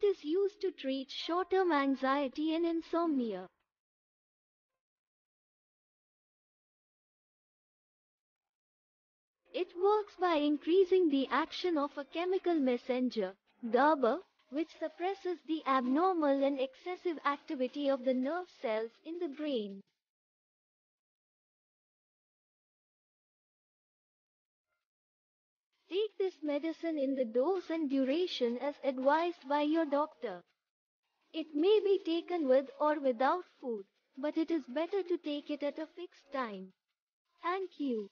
It is used to treat short-term anxiety and insomnia. It works by increasing the action of a chemical messenger, GABA, which suppresses the abnormal and excessive activity of the nerve cells in the brain. This medicine in the dose and duration as advised by your doctor. It may be taken with or without food, but it is better to take it at a fixed time. Thank you.